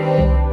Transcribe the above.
Música